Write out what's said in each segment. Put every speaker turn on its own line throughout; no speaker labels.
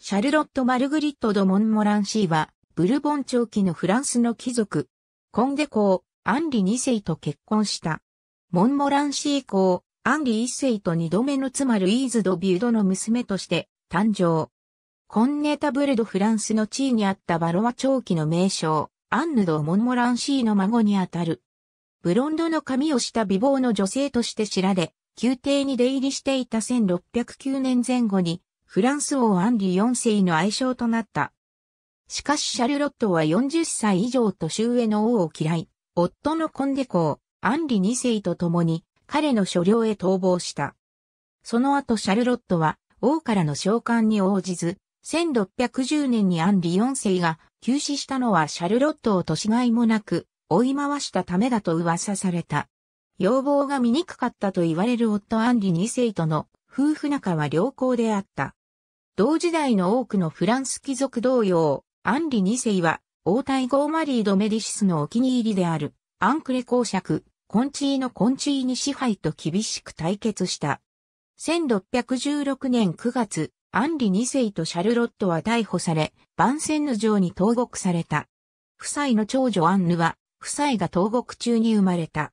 シャルロット・マルグリット・ド・モンモランシーは、ブルボン朝期のフランスの貴族、コンデ公、アンリ2世と結婚した。モンモランシー公、アンリ1世と二度目の妻ルイーズ・ド・ビュードの娘として誕生。コネタブル・ド・フランスの地位にあったバロワ朝期の名将、アンヌ・ド・モンモランシーの孫にあたる。ブロンドの髪をした美貌の女性として知られ、宮廷に出入りしていた1609年前後に、フランス王アンリ4世の愛称となった。しかしシャルロットは40歳以上と周囲の王を嫌い、夫のコンデ公、アンリ2世と共に彼の所領へ逃亡した。その後シャルロットは王からの召喚に応じず、1610年にアンリ4世が急死したのはシャルロットを年がいもなく追い回したためだと噂された。要望が醜かったと言われる夫アンリ2世との夫婦仲は良好であった。同時代の多くのフランス貴族同様、アンリ2世は王太后マリー・ド・メディシスのお気に入りであるアンクレ公爵、コンチーノ・コンチーニ支配と厳しく対決した。1616年9月、アンリ2世とシャルロットは逮捕され、バンセンヌ城に投獄された。夫妻の長女アンヌは、夫妻が投獄中に生まれた。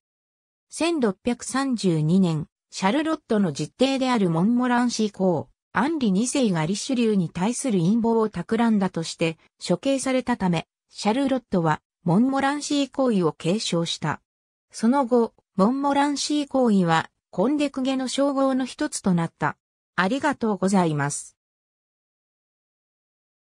1632年、シャルロットの実弟であるモンモランシー公、アンリ2世がリシュリューに対する陰謀を企んだとして処刑されたため、シャルロットはモンモランシー行為を継承した。その後、モンモランシー行為はコンデクゲの称号の一つとなった。ありがとうございます。